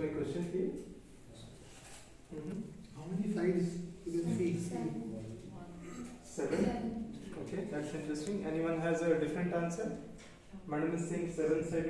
my question clear? Mhm. How many sides you can see? Seven. Okay, that's interesting. Anyone has a different answer? Madam is saying seven sided